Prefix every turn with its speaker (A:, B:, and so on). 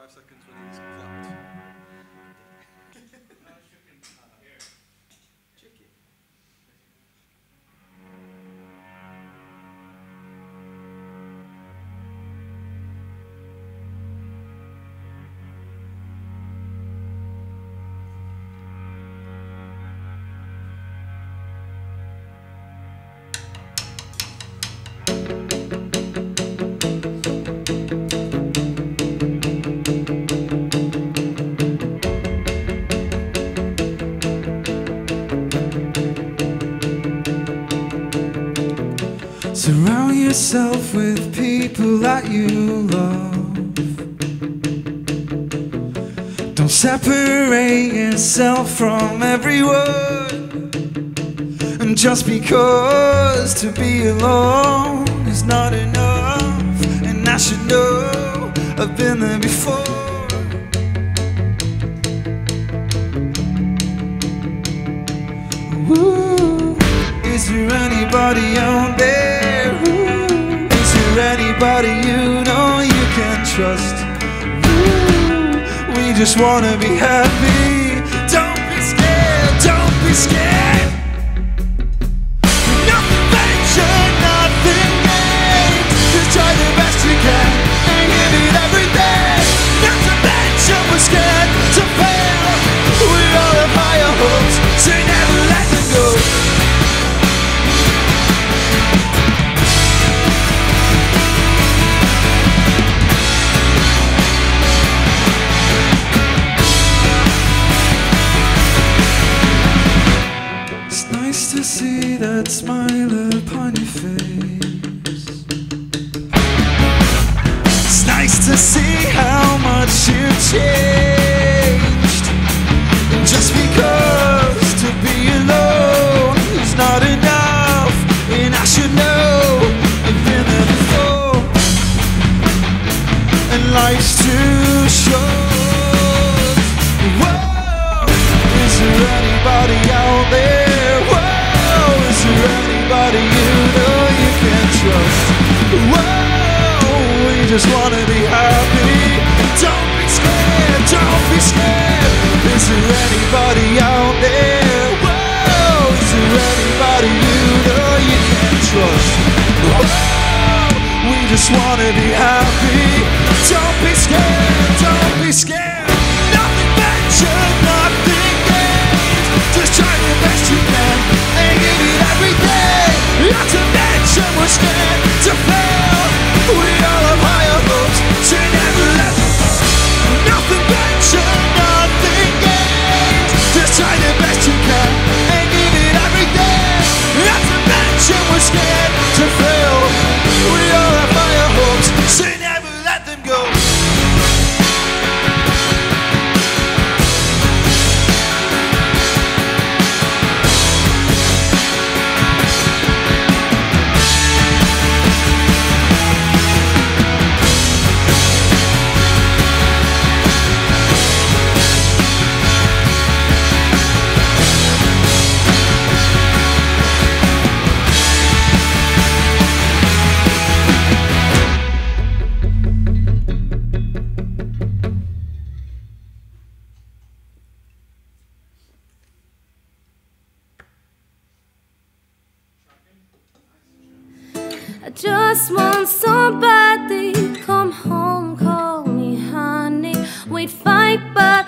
A: five seconds when he's
B: Surround yourself with people that you love. Don't separate yourself from everyone. And just because to be alone is not enough, and I should know I've been there before. Woo. Is there anybody out there? Trust? Ooh, We just wanna be happy. Don't be scared, don't be scared. That smile upon your face. It's nice to see how much you've changed. And just because to be alone is not enough, and I should know I've been there before. And life's too just wanna be happy. Don't be scared, don't be scared. Is there anybody out there? Whoa, is there anybody you know you can trust? Whoa, we just wanna be happy.
C: I just want somebody come home, call me honey. We'd fight, but